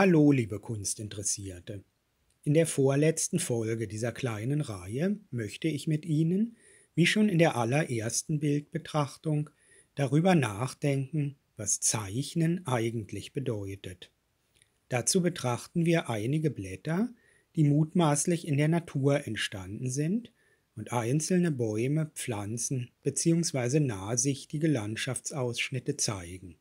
Hallo, liebe Kunstinteressierte. In der vorletzten Folge dieser kleinen Reihe möchte ich mit Ihnen, wie schon in der allerersten Bildbetrachtung, darüber nachdenken, was Zeichnen eigentlich bedeutet. Dazu betrachten wir einige Blätter, die mutmaßlich in der Natur entstanden sind und einzelne Bäume, Pflanzen bzw. nahsichtige Landschaftsausschnitte zeigen.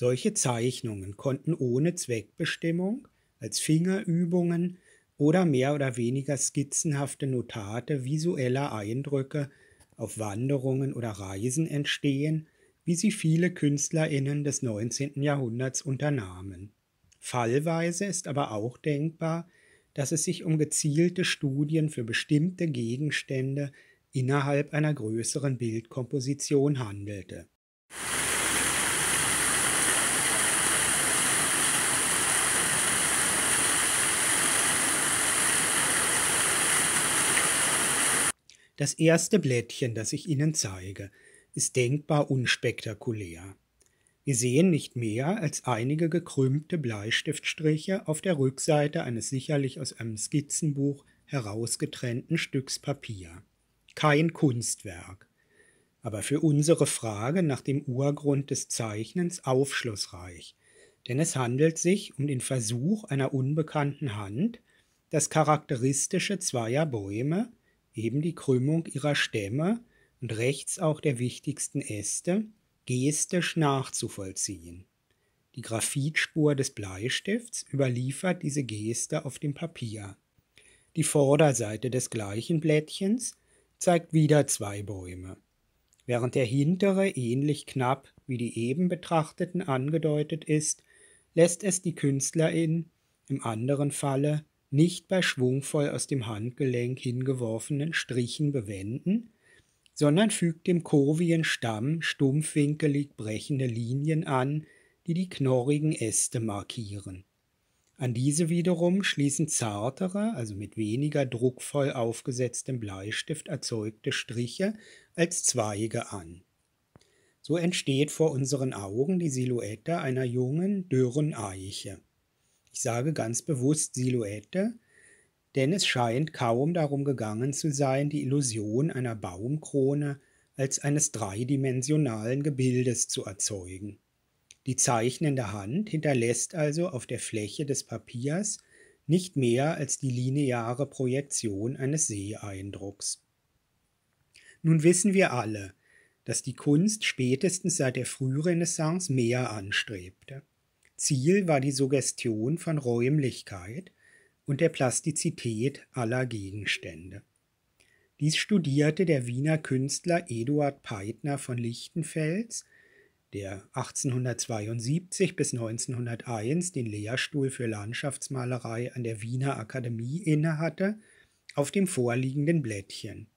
Solche Zeichnungen konnten ohne Zweckbestimmung als Fingerübungen oder mehr oder weniger skizzenhafte Notate visueller Eindrücke auf Wanderungen oder Reisen entstehen, wie sie viele Künstlerinnen des 19. Jahrhunderts unternahmen. Fallweise ist aber auch denkbar, dass es sich um gezielte Studien für bestimmte Gegenstände innerhalb einer größeren Bildkomposition handelte. Das erste Blättchen, das ich Ihnen zeige, ist denkbar unspektakulär. Wir sehen nicht mehr als einige gekrümmte Bleistiftstriche auf der Rückseite eines sicherlich aus einem Skizzenbuch herausgetrennten Stücks Papier. Kein Kunstwerk, aber für unsere Frage nach dem Urgrund des Zeichnens aufschlussreich, denn es handelt sich um den Versuch einer unbekannten Hand, das charakteristische zweier Bäume, eben die Krümmung ihrer Stämme und rechts auch der wichtigsten Äste, gestisch nachzuvollziehen. Die Graphitspur des Bleistifts überliefert diese Geste auf dem Papier. Die Vorderseite des gleichen Blättchens zeigt wieder zwei Bäume, während der hintere ähnlich knapp wie die eben betrachteten angedeutet ist, lässt es die Künstlerin im anderen Falle nicht bei schwungvoll aus dem Handgelenk hingeworfenen Strichen bewenden, sondern fügt dem kurvigen Stamm stumpfwinkelig brechende Linien an, die die knorrigen Äste markieren. An diese wiederum schließen zartere, also mit weniger druckvoll aufgesetztem Bleistift erzeugte Striche als Zweige an. So entsteht vor unseren Augen die Silhouette einer jungen, dürren Eiche. Ich sage ganz bewusst Silhouette, denn es scheint kaum darum gegangen zu sein, die Illusion einer Baumkrone als eines dreidimensionalen Gebildes zu erzeugen. Die zeichnende Hand hinterlässt also auf der Fläche des Papiers nicht mehr als die lineare Projektion eines Seeeindrucks. Nun wissen wir alle, dass die Kunst spätestens seit der Frührenaissance mehr anstrebte. Ziel war die Suggestion von Räumlichkeit und der Plastizität aller Gegenstände. Dies studierte der Wiener Künstler Eduard Peitner von Lichtenfels, der 1872 bis 1901 den Lehrstuhl für Landschaftsmalerei an der Wiener Akademie innehatte, auf dem vorliegenden Blättchen.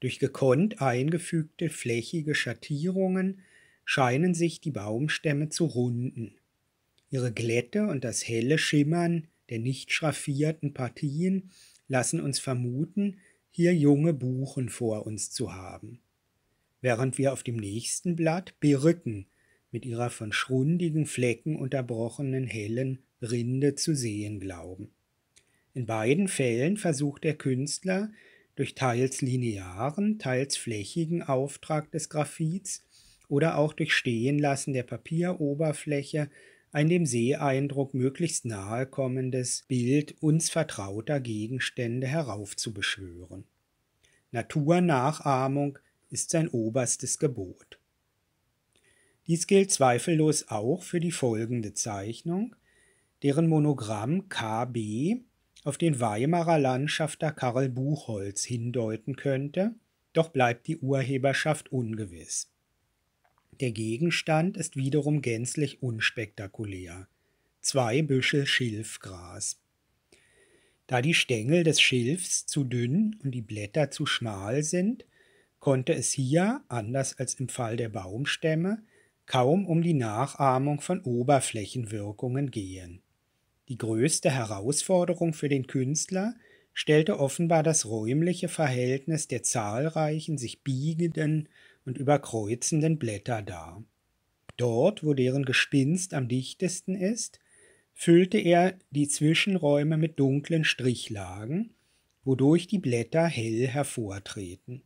Durch gekonnt eingefügte flächige Schattierungen scheinen sich die Baumstämme zu runden. Ihre Glätte und das helle Schimmern der nicht schraffierten Partien lassen uns vermuten, hier junge Buchen vor uns zu haben. Während wir auf dem nächsten Blatt Birken mit ihrer von schrundigen Flecken unterbrochenen hellen Rinde zu sehen glauben. In beiden Fällen versucht der Künstler, durch teils linearen, teils flächigen Auftrag des Graphits oder auch durch Stehenlassen der Papieroberfläche ein dem Seeeindruck möglichst nahe kommendes Bild uns vertrauter Gegenstände heraufzubeschwören. Naturnachahmung ist sein oberstes Gebot. Dies gilt zweifellos auch für die folgende Zeichnung, deren Monogramm KB auf den Weimarer Landschafter Karl Buchholz hindeuten könnte, doch bleibt die Urheberschaft ungewiss. Der Gegenstand ist wiederum gänzlich unspektakulär. Zwei Büschel Schilfgras. Da die Stängel des Schilfs zu dünn und die Blätter zu schmal sind, konnte es hier, anders als im Fall der Baumstämme, kaum um die Nachahmung von Oberflächenwirkungen gehen. Die größte Herausforderung für den Künstler stellte offenbar das räumliche Verhältnis der zahlreichen sich biegenden und überkreuzenden Blätter dar. Dort, wo deren Gespinst am dichtesten ist, füllte er die Zwischenräume mit dunklen Strichlagen, wodurch die Blätter hell hervortreten.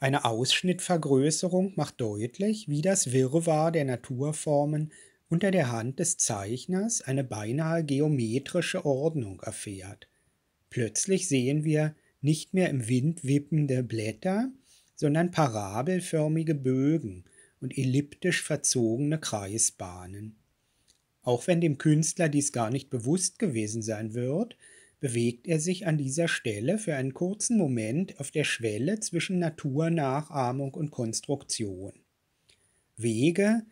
Eine Ausschnittvergrößerung macht deutlich, wie das Wirrwarr der Naturformen unter der Hand des Zeichners eine beinahe geometrische Ordnung erfährt. Plötzlich sehen wir nicht mehr im Wind wippende Blätter, sondern parabelförmige Bögen und elliptisch verzogene Kreisbahnen. Auch wenn dem Künstler dies gar nicht bewusst gewesen sein wird, bewegt er sich an dieser Stelle für einen kurzen Moment auf der Schwelle zwischen Naturnachahmung und Konstruktion. Wege,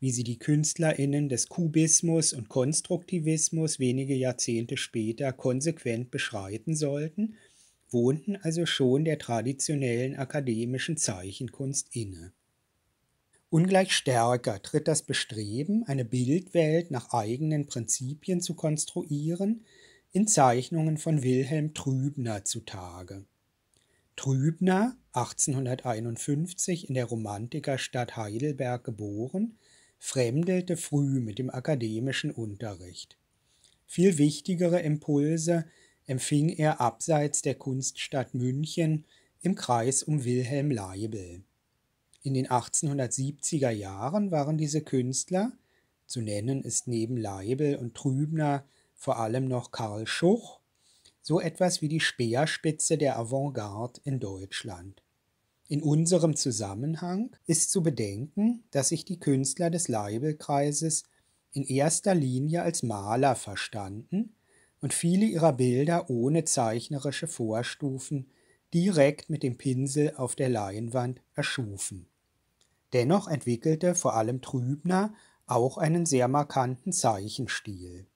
wie sie die Künstlerinnen des Kubismus und Konstruktivismus wenige Jahrzehnte später konsequent beschreiten sollten, wohnten also schon der traditionellen akademischen Zeichenkunst inne. Ungleich stärker tritt das Bestreben, eine Bildwelt nach eigenen Prinzipien zu konstruieren, in Zeichnungen von Wilhelm Trübner zutage. Trübner, 1851 in der Romantikerstadt Heidelberg geboren, fremdelte früh mit dem akademischen Unterricht. Viel wichtigere Impulse empfing er abseits der Kunststadt München im Kreis um Wilhelm Leibel. In den 1870er Jahren waren diese Künstler, zu nennen ist neben Leibel und Trübner vor allem noch Karl Schuch, so etwas wie die Speerspitze der Avantgarde in Deutschland. In unserem Zusammenhang ist zu bedenken, dass sich die Künstler des Leibelkreises in erster Linie als Maler verstanden und viele ihrer Bilder ohne zeichnerische Vorstufen direkt mit dem Pinsel auf der Leinwand erschufen. Dennoch entwickelte vor allem Trübner auch einen sehr markanten Zeichenstil.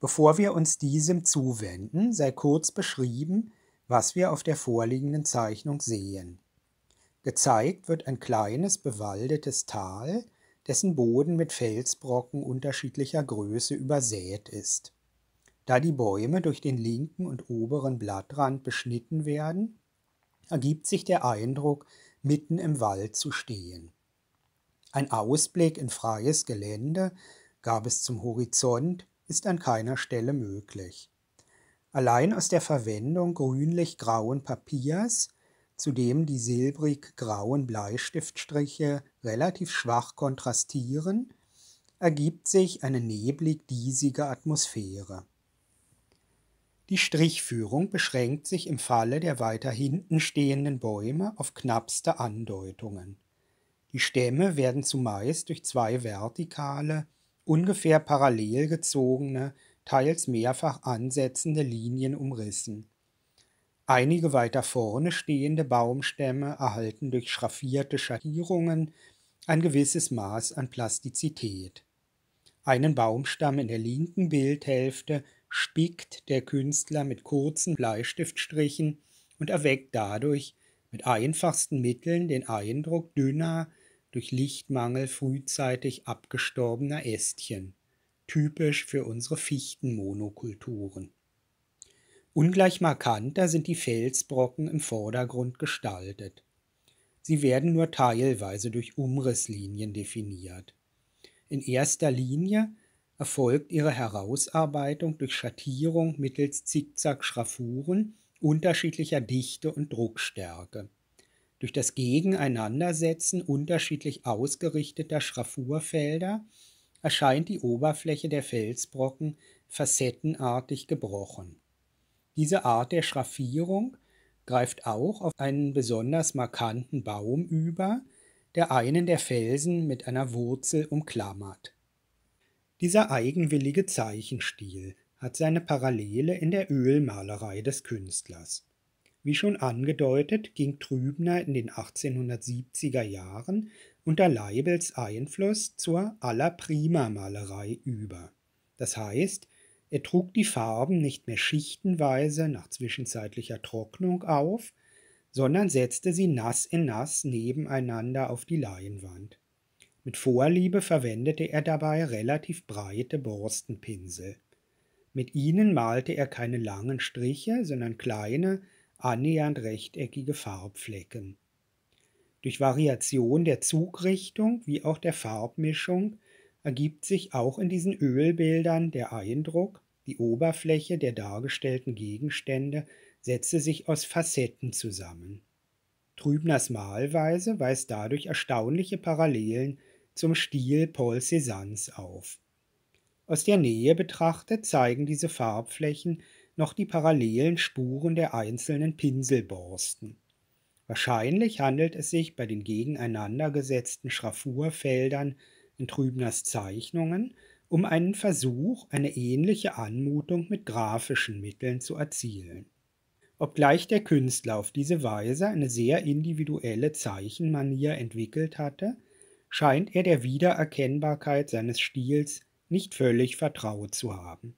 Bevor wir uns diesem zuwenden, sei kurz beschrieben, was wir auf der vorliegenden Zeichnung sehen. Gezeigt wird ein kleines bewaldetes Tal, dessen Boden mit Felsbrocken unterschiedlicher Größe übersät ist. Da die Bäume durch den linken und oberen Blattrand beschnitten werden, ergibt sich der Eindruck, mitten im Wald zu stehen. Ein Ausblick in freies Gelände gab es zum Horizont ist an keiner Stelle möglich. Allein aus der Verwendung grünlich-grauen Papiers, zu dem die silbrig-grauen Bleistiftstriche relativ schwach kontrastieren, ergibt sich eine neblig-diesige Atmosphäre. Die Strichführung beschränkt sich im Falle der weiter hinten stehenden Bäume auf knappste Andeutungen. Die Stämme werden zumeist durch zwei vertikale, ungefähr parallel gezogene, teils mehrfach ansetzende Linien umrissen. Einige weiter vorne stehende Baumstämme erhalten durch schraffierte Schattierungen ein gewisses Maß an Plastizität. Einen Baumstamm in der linken Bildhälfte spickt der Künstler mit kurzen Bleistiftstrichen und erweckt dadurch mit einfachsten Mitteln den Eindruck dünner, durch Lichtmangel frühzeitig abgestorbener Ästchen, typisch für unsere Fichtenmonokulturen. Ungleich markanter sind die Felsbrocken im Vordergrund gestaltet. Sie werden nur teilweise durch Umrisslinien definiert. In erster Linie erfolgt ihre Herausarbeitung durch Schattierung mittels Zickzack-Schraffuren unterschiedlicher Dichte und Druckstärke. Durch das Gegeneinandersetzen unterschiedlich ausgerichteter Schraffurfelder erscheint die Oberfläche der Felsbrocken facettenartig gebrochen. Diese Art der Schraffierung greift auch auf einen besonders markanten Baum über, der einen der Felsen mit einer Wurzel umklammert. Dieser eigenwillige Zeichenstil hat seine Parallele in der Ölmalerei des Künstlers. Wie schon angedeutet, ging Trübner in den 1870er Jahren unter Leibels Einfluss zur Alla Prima Malerei über. Das heißt, er trug die Farben nicht mehr schichtenweise nach zwischenzeitlicher Trocknung auf, sondern setzte sie nass in nass nebeneinander auf die Leinwand. Mit Vorliebe verwendete er dabei relativ breite Borstenpinsel. Mit ihnen malte er keine langen Striche, sondern kleine, annähernd rechteckige Farbflecken. Durch Variation der Zugrichtung wie auch der Farbmischung ergibt sich auch in diesen Ölbildern der Eindruck, die Oberfläche der dargestellten Gegenstände setze sich aus Facetten zusammen. Trübners Malweise weist dadurch erstaunliche Parallelen zum Stil Paul Cézannes auf. Aus der Nähe betrachtet zeigen diese Farbflächen noch die parallelen Spuren der einzelnen Pinselborsten. Wahrscheinlich handelt es sich bei den gegeneinander gesetzten Schraffurfeldern in Trübners Zeichnungen um einen Versuch, eine ähnliche Anmutung mit grafischen Mitteln zu erzielen. Obgleich der Künstler auf diese Weise eine sehr individuelle Zeichenmanier entwickelt hatte, scheint er der Wiedererkennbarkeit seines Stils nicht völlig vertraut zu haben.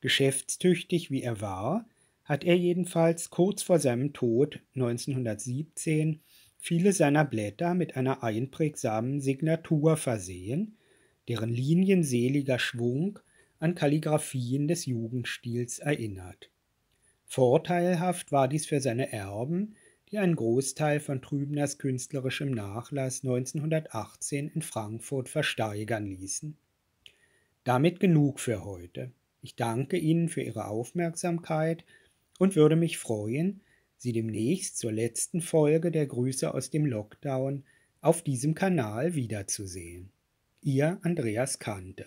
Geschäftstüchtig wie er war, hat er jedenfalls kurz vor seinem Tod 1917 viele seiner Blätter mit einer einprägsamen Signatur versehen, deren linienseliger Schwung an Kalligraphien des Jugendstils erinnert. Vorteilhaft war dies für seine Erben, die einen Großteil von Trübners künstlerischem Nachlass 1918 in Frankfurt versteigern ließen. Damit genug für heute. Ich danke Ihnen für Ihre Aufmerksamkeit und würde mich freuen, Sie demnächst zur letzten Folge der Grüße aus dem Lockdown auf diesem Kanal wiederzusehen. Ihr Andreas Kante